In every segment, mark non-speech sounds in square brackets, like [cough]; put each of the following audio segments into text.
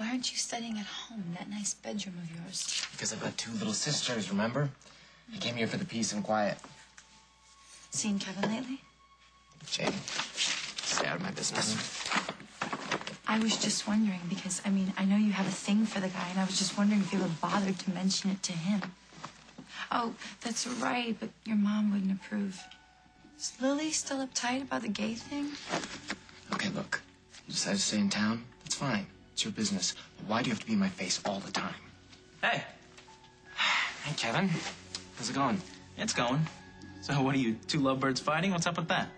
Why aren't you studying at home, in that nice bedroom of yours? Because I've got two little sisters, remember? I came here for the peace and quiet. Seen Kevin lately? Jade, stay out of my business. I was just wondering because, I mean, I know you have a thing for the guy, and I was just wondering if you ever bothered to mention it to him. Oh, that's right, but your mom wouldn't approve. Is Lily still uptight about the gay thing? Okay, look. You decide to stay in town? That's fine. It's your business. But why do you have to be in my face all the time? Hey, Hey, Kevin. How's it going? it's going. So what are you, two lovebirds fighting? What's up with that?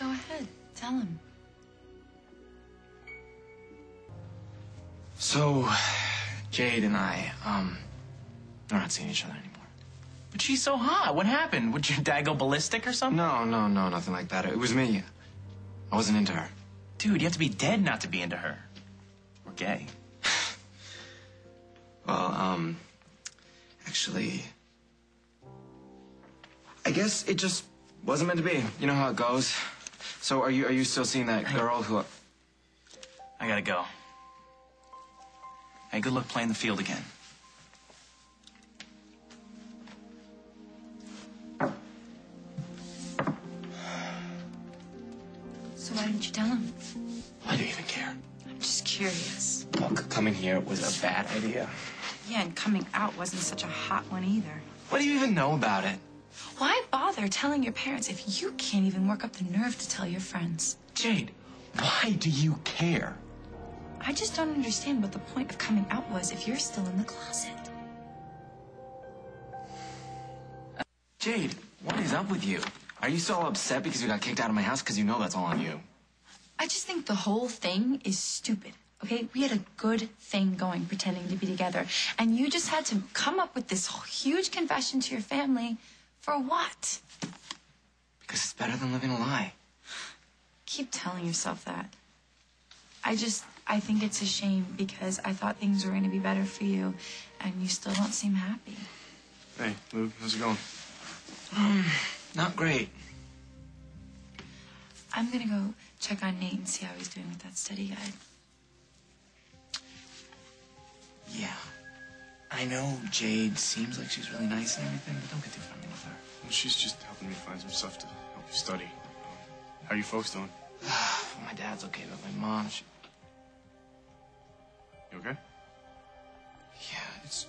Go ahead, tell him. So, Jade and I, um, we're not seeing each other anymore. But she's so hot. What happened? Would your dad go ballistic or something? No, no, no, nothing like that. It was me. I wasn't into her. Dude, you have to be dead not to be into her. Or gay. [sighs] Well, um, actually, I guess it just wasn't meant to be. You know how it goes. So, are you are you still seeing that girl who? I gotta go. Hey, good luck playing the field again. Didn't you tell him? Why do you even care? I'm just curious. Look, coming here was a bad idea. Yeah, and coming out wasn't such a hot one either. What do you even know about it? Why bother telling your parents if you can't even work up the nerve to tell your friends? Jade, why do you care? I just don't understand what the point of coming out was if you're still in the closet. Jade, what is up with you? Are you so upset because you got kicked out of my house? Because you know that's all on you. I just think the whole thing is stupid. Okay, we had a good thing going, pretending to be together, and you just had to come up with this huge confession to your family for what? Because it's better than living a lie. Keep telling yourself that. I just, I think it's a shame because I thought things were going to be better for you, and you still don't seem happy. Hey, Luke, how's it going? Um, Not great. I'm gonna go check on Nate and see how he's doing with that study guide. Yeah. I know Jade seems like she's really nice and everything, but don't get too friendly with her. Well, she's just helping me find some stuff to help you study. How are you folks doing? [sighs] my dad's okay, but my mom, she... You okay? Yeah, it's...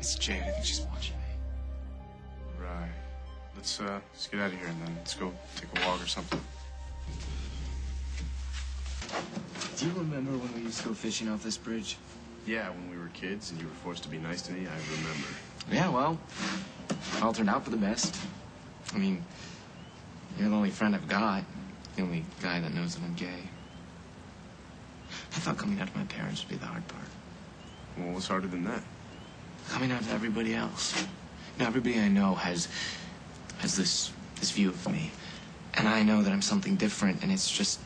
It's Jade. I think she's watching me. Right. Let's uh let's get out of here and then let's go take a walk or something. Do you remember when we used to go fishing off this bridge? Yeah, when we were kids and you were forced to be nice to me, I remember. Yeah, well, it all turned out for the best. I mean, you're the only friend I've got. The only guy that knows that I'm gay. I thought coming out to my parents would be the hard part. Well, what's harder than that? Coming out to everybody else. You know, everybody I know has has this this view of me. And I know that I'm something different and it's just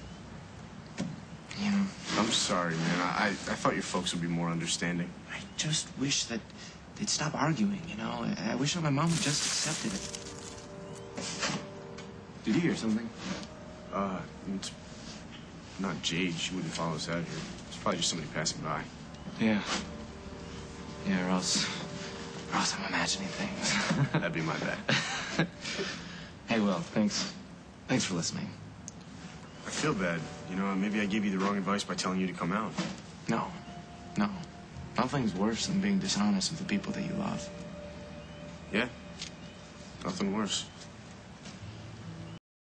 you know, I'm sorry, man. I I I thought your folks would be more understanding. I just wish that they'd stop arguing, you know? I, I wish that my mom would just accept it. Did you hear something? Uh, it's not Jade. She wouldn't follow us out here. It's probably just somebody passing by. Yeah. Yeah, or else, or else I'm imagining things. [laughs] That'd be my bad. [laughs] hey, Will, thanks. Thanks for listening. I feel bad. You know, maybe I gave you the wrong advice by telling you to come out. No, no. Nothing's worse than being dishonest with the people that you love. Yeah? Nothing worse.